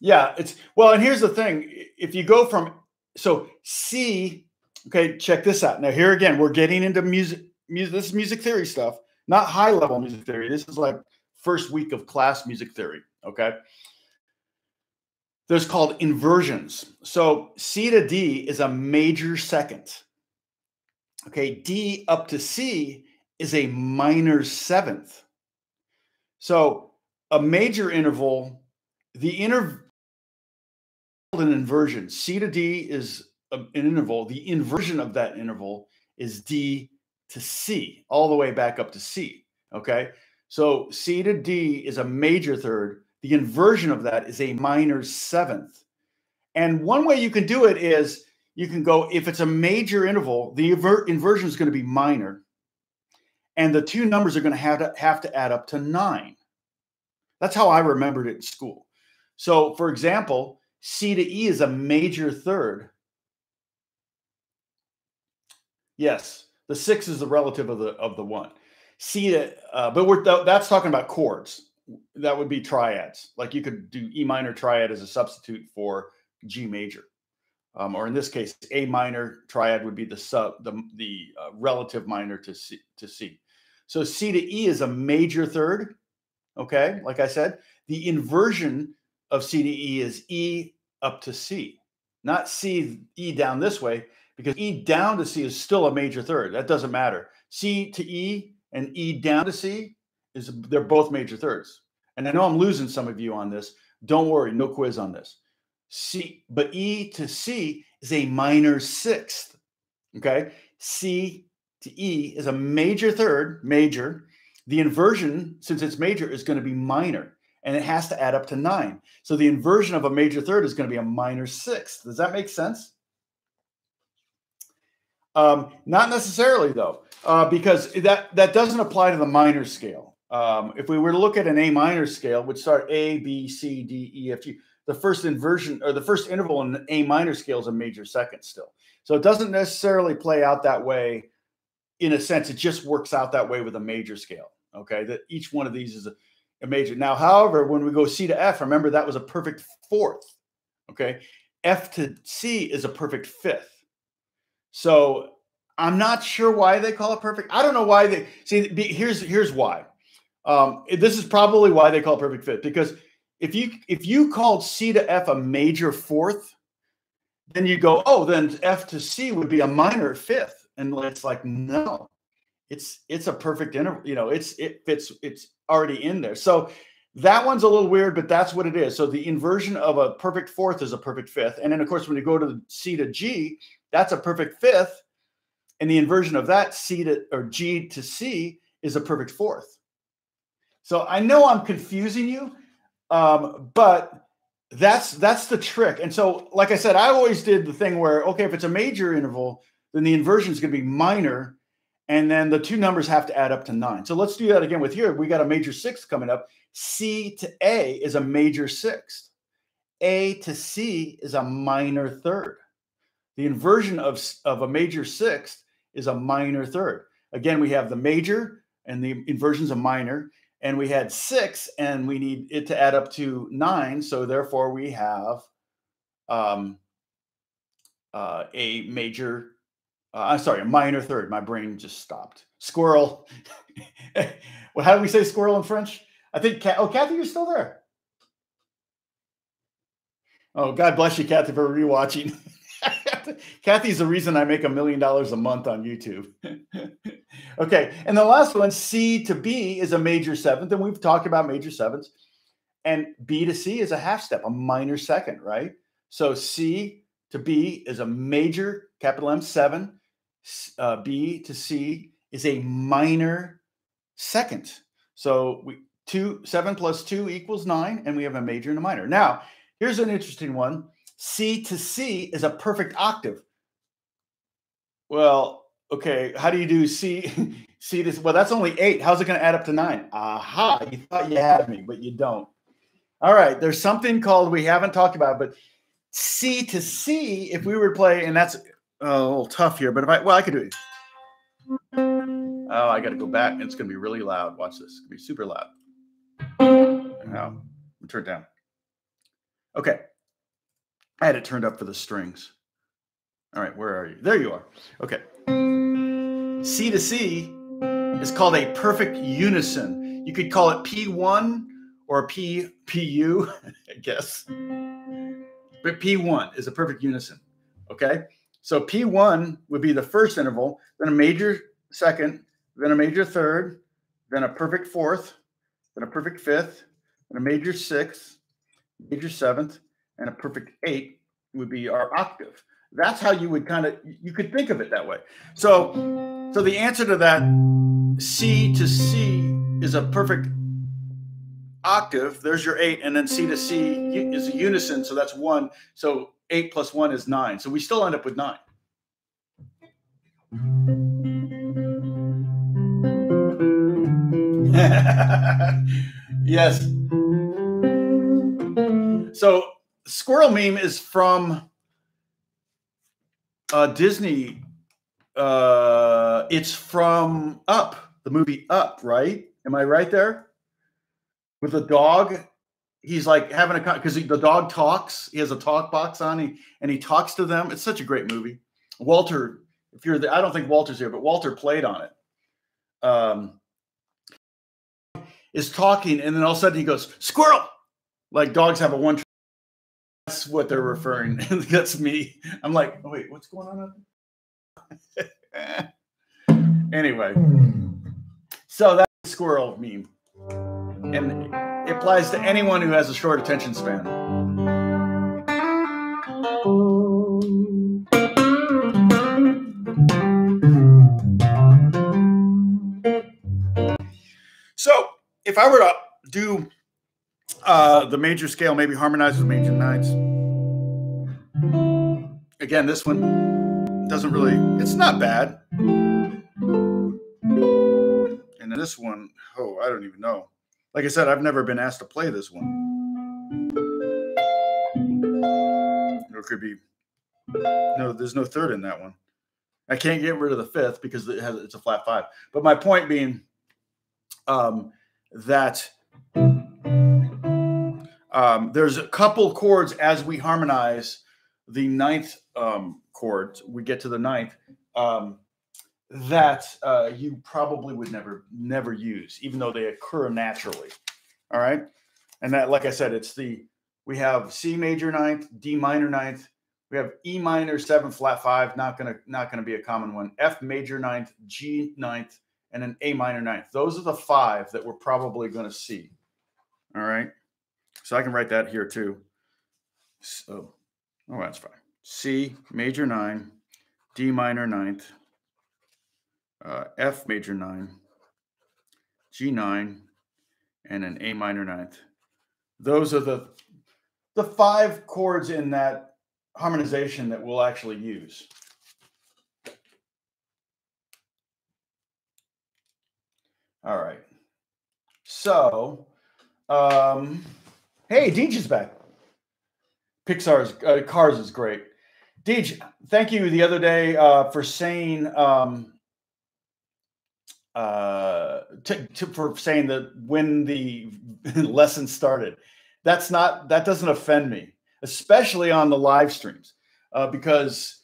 yeah, it's well, and here's the thing: if you go from so C, okay, check this out. Now here again, we're getting into music. Music. This is music theory stuff, not high level music theory. This is like first week of class music theory. Okay. There's called inversions. So C to D is a major second. Okay. D up to C is a minor seventh. So a major interval, the inter an inversion. C to D is an interval. The inversion of that interval is D to C, all the way back up to C. Okay. So C to D is a major third. The inversion of that is a minor seventh. And one way you can do it is you can go, if it's a major interval, the inversion is going to be minor. And the two numbers are going to have to have to add up to nine. That's how I remembered it in school. So, for example, C to E is a major third. Yes, the six is the relative of the of the one. C to, uh, but we're that's talking about chords. That would be triads. Like you could do E minor triad as a substitute for G major, um, or in this case, A minor triad would be the sub the the uh, relative minor to C to C. So C to E is a major third. Okay, like I said, the inversion of C to E is E up to C, not C, E down this way, because E down to C is still a major third. That doesn't matter. C to E and E down to C is they're both major thirds. And I know I'm losing some of you on this. Don't worry, no quiz on this. C, but E to C is a minor sixth. Okay. C to E is a major third, major. The inversion, since it's major, is going to be minor and it has to add up to nine. So the inversion of a major third is going to be a minor sixth. Does that make sense? Um, not necessarily, though, uh, because that that doesn't apply to the minor scale. Um, if we were to look at an A minor scale, which start A, B, C, D, E, F, G, the first inversion or the first interval in the A minor scale is a major second still. So it doesn't necessarily play out that way. In a sense, it just works out that way with a major scale. Okay, that each one of these is a a major. Now, however, when we go C to F, remember that was a perfect fourth. Okay. F to C is a perfect fifth. So I'm not sure why they call it perfect. I don't know why they see. Here's here's why. Um, this is probably why they call perfect fifth because if you if you called C to F a major fourth, then you go, oh, then F to C would be a minor fifth, and it's like no, it's it's a perfect interval. You know, it's it fits. It's already in there. So that one's a little weird, but that's what it is. So the inversion of a perfect fourth is a perfect fifth, and then of course when you go to C to G, that's a perfect fifth. And the inversion of that, C to or G to C, is a perfect fourth. So I know I'm confusing you, um, but that's that's the trick. And so, like I said, I always did the thing where okay, if it's a major interval, then the inversion is going to be minor, and then the two numbers have to add up to nine. So let's do that again with here. We got a major sixth coming up. C to A is a major sixth. A to C is a minor third. The inversion of, of a major sixth is a minor third. Again, we have the major and the inversion's a minor, and we had six, and we need it to add up to nine. So therefore, we have um, uh, a major. Uh, I'm sorry, a minor third. My brain just stopped. Squirrel. well, how do we say squirrel in French? I think. Oh, Kathy, you're still there. Oh, God bless you, Kathy, for rewatching. Kathy's the reason I make a million dollars a month on YouTube. okay. And the last one, C to B, is a major seventh. And we've talked about major sevenths. And B to C is a half step, a minor second, right? So C to B is a major, capital M seven. Uh, B to C is a minor second. So we two seven plus two equals nine, and we have a major and a minor. Now, Here's an interesting one. C to C is a perfect octave. Well, okay, how do you do C? C to well, that's only eight. How's it going to add up to nine? Aha, you thought you had me, but you don't. All right, there's something called we haven't talked about, but C to C, if we were to play, and that's a little tough here, but if I well, I could do it. Oh, I got to go back. It's going to be really loud. Watch this. It's going to be super loud. Now, turn it down. Okay. I had it turned up for the strings. All right, where are you? There you are. Okay. C to C is called a perfect unison. You could call it P1 or P PU, I guess. But P1 is a perfect unison. Okay. So P1 would be the first interval, then a major second, then a major third, then a perfect fourth, then a perfect fifth, then a major sixth, major seventh, and a perfect eight would be our octave. That's how you would kind of you could think of it that way. So, so the answer to that C to C is a perfect octave. There's your eight, and then C to C is a unison, so that's one. So eight plus one is nine. So we still end up with nine. yes. So squirrel meme is from uh, Disney. Uh, it's from Up, the movie Up, right? Am I right there? With the dog, he's like having a because the dog talks. He has a talk box on, he, and he talks to them. It's such a great movie. Walter, if you're the, I don't think Walter's here, but Walter played on it. Um, is talking, and then all of a sudden he goes, "Squirrel!" Like dogs have a one that's what they're referring. That's me. I'm like, oh, wait, what's going on? anyway, so that's a squirrel meme, and it applies to anyone who has a short attention span. So, if I were to do uh, the major scale maybe harmonize with major ninths. Again, this one doesn't really, it's not bad. And then this one, oh, I don't even know. Like I said, I've never been asked to play this one. It could be, no, there's no third in that one. I can't get rid of the fifth because it has, it's a flat five. But my point being um, that um, there's a couple chords as we harmonize the ninth um, chord, we get to the ninth, um, that uh, you probably would never never use, even though they occur naturally. All right, and that, like I said, it's the we have C major ninth, D minor ninth, we have E minor seven flat five, not gonna not gonna be a common one. F major ninth, G ninth, and an A minor ninth. Those are the five that we're probably to see. All right. So I can write that here too. So, oh, that's fine. C major nine, D minor ninth, uh, F major nine, G9, and an A minor ninth. Those are the the five chords in that harmonization that we'll actually use. All right. So, um, hey, Deej is back. Pixar's uh, Cars is great. Deej, thank you the other day uh, for saying um, uh, to, to, for saying that when the lesson started. That's not that doesn't offend me, especially on the live streams, uh, because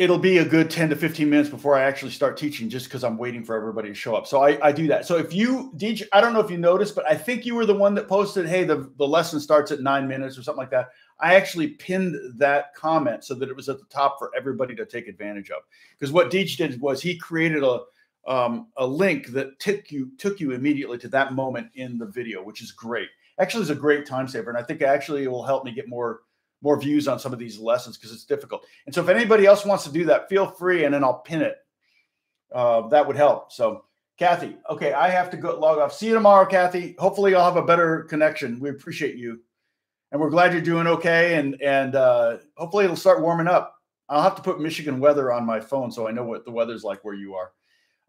it'll be a good 10 to 15 minutes before I actually start teaching just because I'm waiting for everybody to show up. So I, I do that. So if you, DJ, I don't know if you noticed, but I think you were the one that posted, hey, the, the lesson starts at nine minutes or something like that. I actually pinned that comment so that it was at the top for everybody to take advantage of. Because what Deej did was he created a, um, a link that took you took you immediately to that moment in the video, which is great. Actually, is a great time saver, and I think actually it will help me get more more views on some of these lessons because it's difficult. And so, if anybody else wants to do that, feel free, and then I'll pin it. Uh, that would help. So, Kathy, okay, I have to go log off. See you tomorrow, Kathy. Hopefully, I'll have a better connection. We appreciate you, and we're glad you're doing okay. And and uh, hopefully, it'll start warming up. I'll have to put Michigan weather on my phone so I know what the weather's like where you are.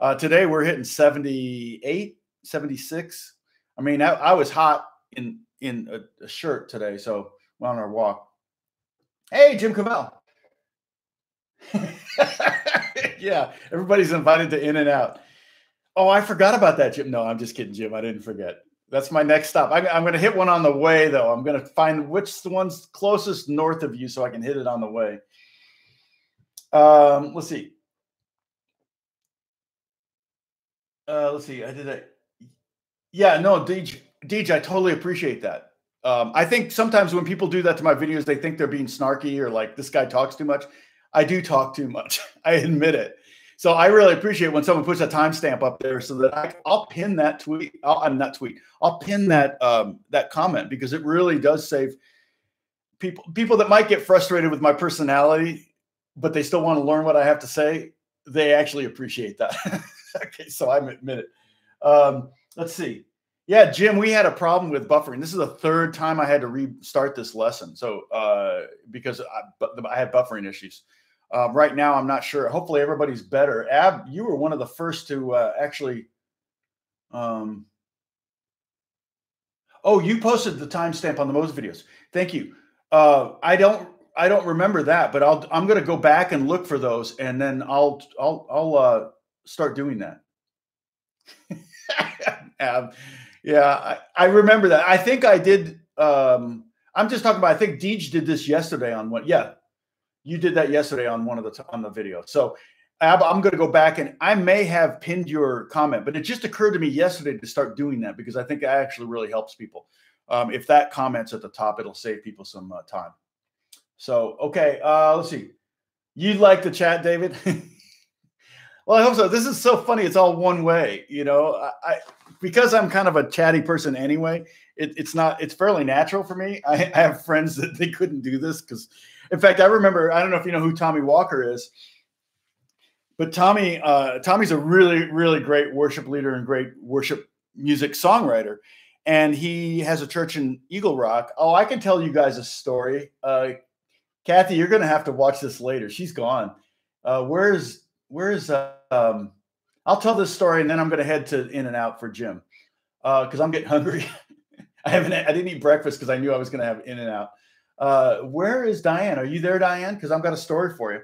Uh, today we're hitting 78, 76. I mean, I, I was hot in in a, a, shirt today, so we're on our walk. Hey, Jim Cavell. yeah, everybody's invited to In and Out. Oh, I forgot about that, Jim. No, I'm just kidding, Jim. I didn't forget. That's my next stop. I, am going to hit one on the way, though. I'm going to find which the one's closest north of you so I can hit it on the way. Um, let's see. Uh, let's see. I did that. Yeah, no, Deej, Deej, I totally appreciate that. Um, I think sometimes when people do that to my videos, they think they're being snarky or like this guy talks too much. I do talk too much. I admit it. So I really appreciate when someone puts a timestamp up there so that I, will pin that tweet. I'll, I'm not tweet. I'll pin that um, that comment because it really does save people people that might get frustrated with my personality, but they still want to learn what I have to say. They actually appreciate that. okay, so I admit it. Um, let's see. Yeah, Jim, we had a problem with buffering. This is the third time I had to restart this lesson. So uh, because I, I had buffering issues. Uh, right now, I'm not sure. Hopefully, everybody's better. Ab, you were one of the first to uh, actually. Um, oh, you posted the timestamp on the most videos. Thank you. Uh, I don't. I don't remember that, but I'll. I'm going to go back and look for those, and then I'll. I'll. I'll uh, start doing that. um, yeah, I, I, remember that. I think I did. Um, I'm just talking about. I think Deej did this yesterday on what? Yeah, you did that yesterday on one of the on the video. So Ab, I'm going to go back and I may have pinned your comment, but it just occurred to me yesterday to start doing that because I think it actually really helps people. Um, if that comment's at the top, it'll save people some uh, time. So okay, uh, let's see. You'd like the chat, David? Well, I hope so. This is so funny. It's all one way, you know. I, I because I'm kind of a chatty person anyway. It, it's not. It's fairly natural for me. I, I have friends that they couldn't do this because, in fact, I remember. I don't know if you know who Tommy Walker is, but Tommy, uh, Tommy's a really, really great worship leader and great worship music songwriter, and he has a church in Eagle Rock. Oh, I can tell you guys a story. Uh, Kathy, you're going to have to watch this later. She's gone. Uh, where's where's uh, um I'll tell this story and then I'm going to head to In and Out for Jim because uh, I'm getting hungry. I haven't I didn't eat breakfast because I knew I was going to have In and Out. Uh, where is Diane? Are you there, Diane? Because I've got a story for you.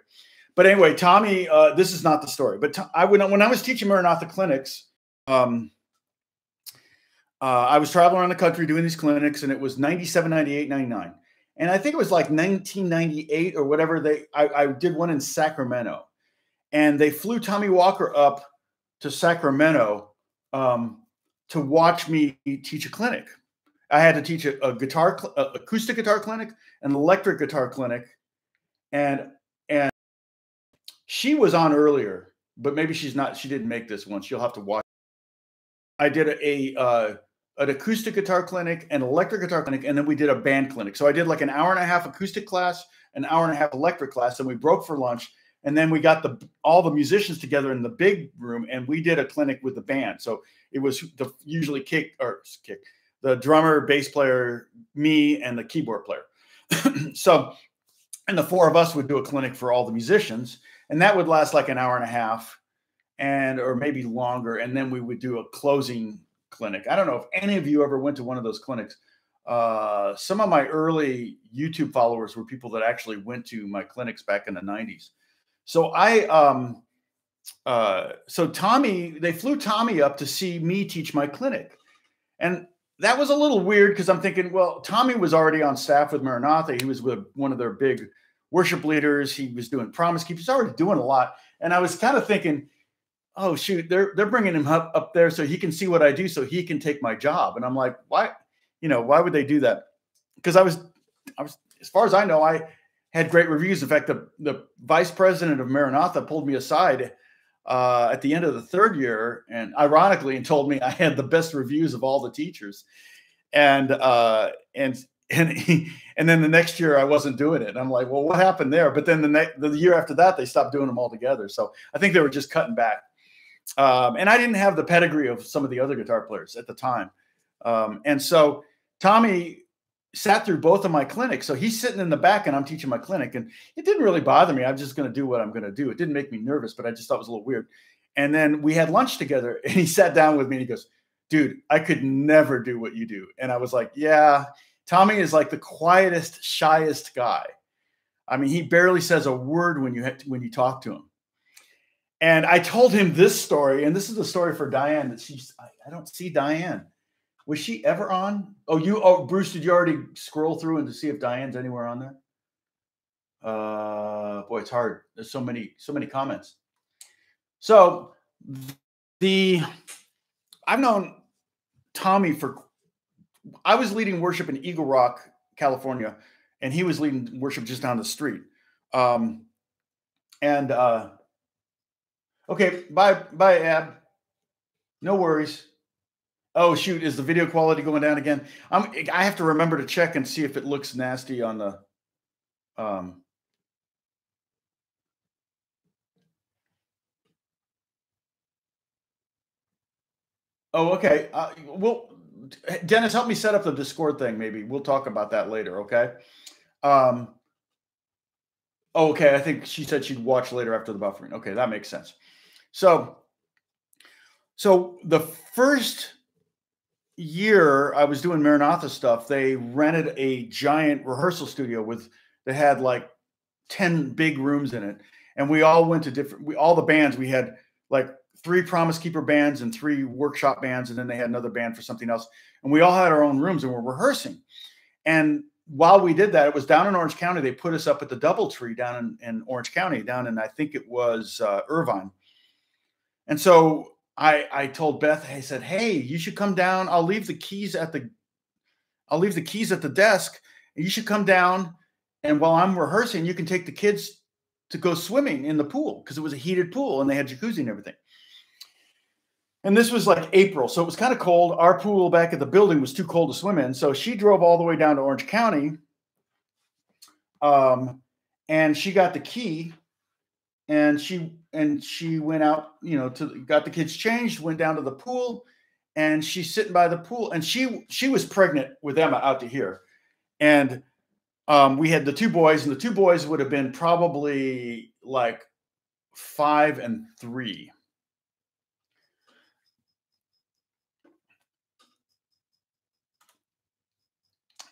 But anyway, Tommy, uh, this is not the story. But I when, when I was teaching Maranatha clinics, um, uh, I was traveling around the country doing these clinics, and it was 97, 98, 99. And I think it was like 1998 or whatever. They I, I did one in Sacramento and they flew Tommy Walker up to Sacramento um, to watch me teach a clinic. I had to teach a, a guitar, a acoustic guitar clinic, an electric guitar clinic, and and she was on earlier, but maybe she's not. She didn't make this one. She'll have to watch. I did a, a uh, an acoustic guitar clinic, an electric guitar clinic, and then we did a band clinic. So I did like an hour and a half acoustic class, an hour and a half electric class, and we broke for lunch and then we got the all the musicians together in the big room, and we did a clinic with the band. So it was the usually kick or kick the drummer, bass player, me, and the keyboard player. so, and the four of us would do a clinic for all the musicians, and that would last like an hour and a half, and or maybe longer. And then we would do a closing clinic. I don't know if any of you ever went to one of those clinics. Uh, some of my early YouTube followers were people that actually went to my clinics back in the 90s. So I um uh so Tommy, they flew Tommy up to see me teach my clinic. And that was a little weird because I'm thinking, well, Tommy was already on staff with Maranatha. He was with one of their big worship leaders. He was doing promise keep. He's already doing a lot. And I was kind of thinking, oh shoot, they're they're bringing him up, up there so he can see what I do, so he can take my job. And I'm like, why, you know, why would they do that? Because I was, I was, as far as I know, I had great reviews. In fact, the the vice president of Maranatha pulled me aside uh, at the end of the third year, and ironically, and told me I had the best reviews of all the teachers, and uh, and and he, and then the next year I wasn't doing it. And I'm like, well, what happened there? But then the next the year after that, they stopped doing them altogether. So I think they were just cutting back. Um, and I didn't have the pedigree of some of the other guitar players at the time, um, and so Tommy sat through both of my clinics. So he's sitting in the back and I'm teaching my clinic. And it didn't really bother me. I'm just going to do what I'm going to do. It didn't make me nervous, but I just thought it was a little weird. And then we had lunch together and he sat down with me and he goes, dude, I could never do what you do. And I was like, yeah, Tommy is like the quietest, shyest guy. I mean, he barely says a word when you when you talk to him. And I told him this story, and this is the story for Diane that she's. I, I don't see Diane. Was she ever on? Oh, you. Oh, Bruce, did you already scroll through and to see if Diane's anywhere on there? Uh, boy, it's hard. There's so many, so many comments. So the I've known Tommy for. I was leading worship in Eagle Rock, California, and he was leading worship just down the street. Um, and uh, okay, bye, bye, Ab. No worries. Oh shoot, is the video quality going down again? I'm I have to remember to check and see if it looks nasty on the um Oh, okay. Uh, well, Dennis, help me set up the Discord thing. Maybe we'll talk about that later. Okay. Um, oh, okay. I think she said she'd watch later after the buffering. Okay, that makes sense. So, so the first year I was doing Maranatha stuff, they rented a giant rehearsal studio with that had like 10 big rooms in it. And we all went to different we all the bands, we had like three Promise Keeper bands and three workshop bands, and then they had another band for something else. And we all had our own rooms and we're rehearsing. And while we did that, it was down in Orange County. They put us up at the DoubleTree down in, in Orange County, down in I think it was uh, Irvine. And so I I told Beth, I said, "Hey, you should come down. I'll leave the keys at the I'll leave the keys at the desk. and You should come down and while I'm rehearsing, you can take the kids to go swimming in the pool because it was a heated pool and they had jacuzzi and everything." And this was like April, so it was kind of cold. Our pool back at the building was too cold to swim in, so she drove all the way down to Orange County. Um, and she got the key and she and she went out you know to got the kids changed went down to the pool and she's sitting by the pool and she she was pregnant with emma out to here. And um, we had the two boys and the two boys would have been probably like five and three.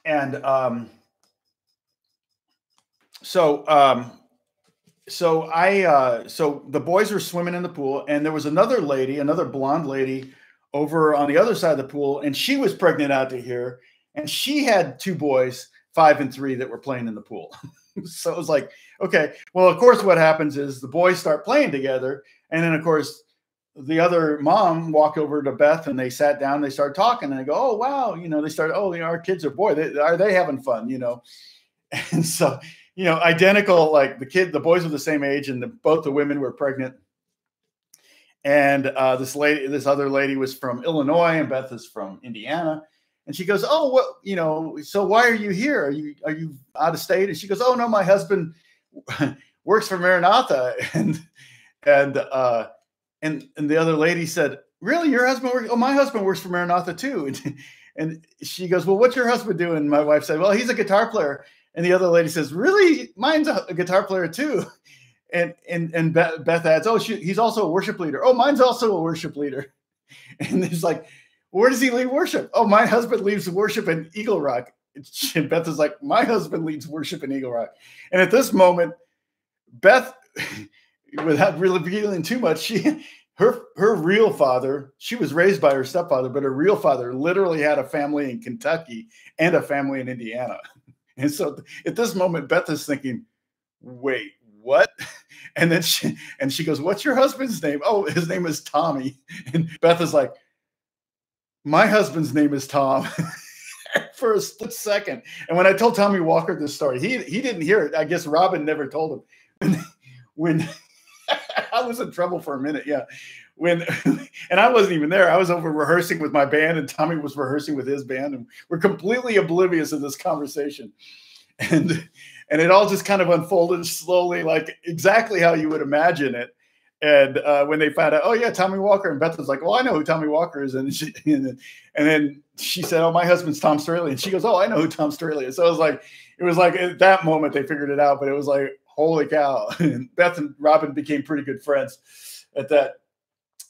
And um, so um, so I uh so the boys were swimming in the pool and there was another lady, another blonde lady over on the other side of the pool and she was pregnant out to here and she had two boys, 5 and 3 that were playing in the pool. so it was like, okay, well of course what happens is the boys start playing together and then of course the other mom walked over to Beth and they sat down, they started talking and they go, "Oh wow, you know, they started, oh, you know, our kids are boy, they, are they having fun, you know?" And so you know, identical. Like the kid, the boys were the same age, and the, both the women were pregnant. And uh, this lady, this other lady, was from Illinois, and Beth is from Indiana. And she goes, "Oh, what? You know, so why are you here? Are you are you out of state?" And she goes, "Oh no, my husband." works for Maranatha, and and uh, and and the other lady said, "Really, your husband works? Oh, my husband works for Maranatha too." And, and she goes, "Well, what's your husband doing?" My wife said, "Well, he's a guitar player." And the other lady says, "Really? Mine's a, guitar player too." And and and Beth adds, "Oh, she, he's also a worship leader. Oh, mine's also a worship leader." And it's like, where does he lead worship? Oh, my husband leads worship in Eagle Rock. And Beth is like, my husband leads worship in Eagle Rock. And at this moment, Beth, without really revealing too much, she her her real father, she was raised by her stepfather, but her real father literally had a family in Kentucky and a family in Indiana. And so at this moment, Beth is thinking, wait, what? And then she and she goes, What's your husband's name? Oh, his name is Tommy. And Beth is like, My husband's name is Tom. For a split second. And when I told Tommy Walker this story, he he didn't hear it. I guess Robin never told him. When, I was in trouble for a minute, yeah. When and I wasn't even there. I was over rehearsing with my band, and Tommy was rehearsing with his band, and we're completely oblivious of this conversation. And and it all just kind of unfolded slowly, like exactly how you would imagine it. And uh, when they found out, oh yeah, Tommy Walker, and Beth was like, well, I know who Tommy Walker is, and she, and, then, and then she said, oh, my husband's Tom Strahle, and she goes, oh, I know who Tom Strahle is. So it was like, it was like at that moment they figured it out, but it was like, holy cow! And Beth and Robin became pretty good friends at that.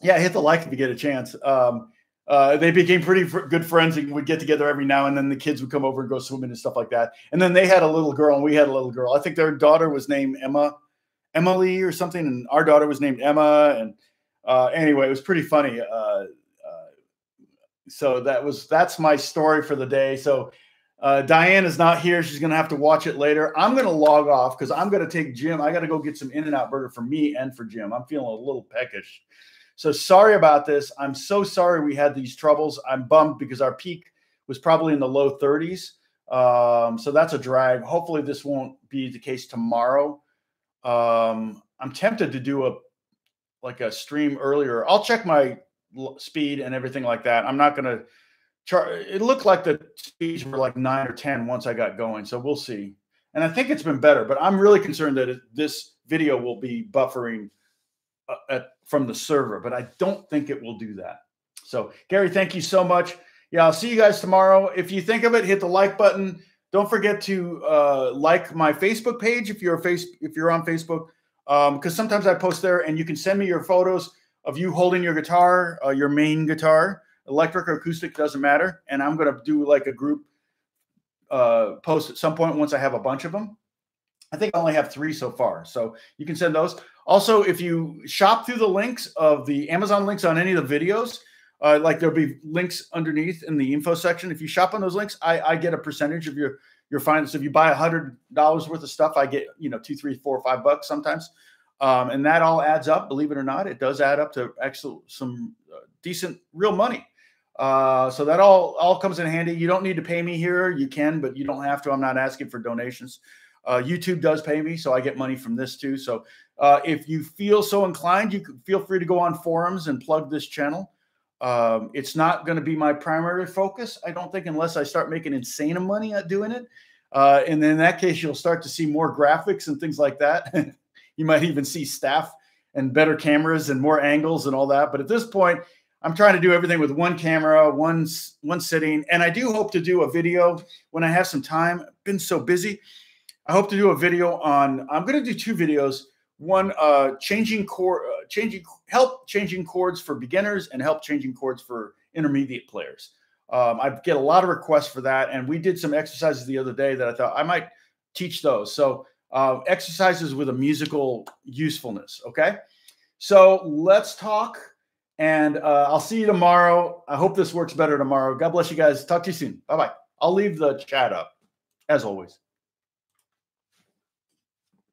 Yeah, hit the like if you get a chance. Um, uh, they became pretty fr- good friends and would get together every now and then. The kids would come over and go swimming and stuff like that. And then they had a little girl, and we had a little girl. I think their daughter was named Emma, Emily or something, and our daughter was named Emma. And uh, anyway, it was pretty funny. Uh, uh so that was that's my story for the day. So uh, Diane is not here; she's going to have to watch it later. I'm going to log off because I'm going to take Jim. I got to go get some In and Out Burger for me and for Jim. I'm feeling a little peckish. So sorry about this. I'm so sorry we had these troubles. I'm bummed because our peak was probably in the low 30s. Um, so that's a drag. Hopefully this won't be the case tomorrow. Um, I'm tempted to do a like a stream earlier. I'll check my speed and everything like that. I'm not going to chart. It looked like the speeds were like nine or 10 once I got going. So we'll see. And I think it's been better, but I'm really concerned that it, this video will be buffering at, from the server, but I don't think it will do that. So, Gary, thank you so much. Yeah, I'll see you guys tomorrow. If you think of it, hit the like button. Don't forget to uh, like my Facebook page if you're a face if you're on Facebook, because um, sometimes I post there, and you can send me your photos of you holding your guitar, uh, your main guitar, electric or acoustic doesn't matter. And I'm gonna do like a group uh, post at some point once I have a bunch of them. I think I only have three so far, so you can send those. Also, if you shop through the links of the Amazon links on any of the videos, uh, like there'll be links underneath in the info section. If you shop on those links, I, I get a percentage of your your finance. If you buy a hundred dollars worth of stuff, I get you know two, three, four, five bucks sometimes, um, and that all adds up. Believe it or not, it does add up to actual some uh, decent real money. Uh, so that all all comes in handy. You don't need to pay me here. You can, but you don't have to. I'm not asking for donations. Uh, YouTube does pay me, so I get money from this too. So uh, if you feel so inclined, you can feel free to go on forums and plug this channel. Um, it's not going to be my primary focus, I don't think, unless I start making insane money at doing it. Uh, and then in that case, you'll start to see more graphics and things like that. you might even see staff and better cameras and more angles and all that. But at this point, I'm trying to do everything with one camera, one one sitting, and I do hope to do a video when I have some time. I've been so busy. I hope to do a video on. I'm going to do two videos one uh, changing chord, uh, changing help changing chords for beginners and help changing chords for intermediate players. Um, I get a lot of requests for that, and we did some exercises the other day that I thought I might teach those. So uh, exercises with a musical usefulness. Okay, so let's talk, and uh, I'll see you tomorrow. I hope this works better tomorrow. God bless you guys. Talk to you soon. Bye bye. I'll leave the chat up as always.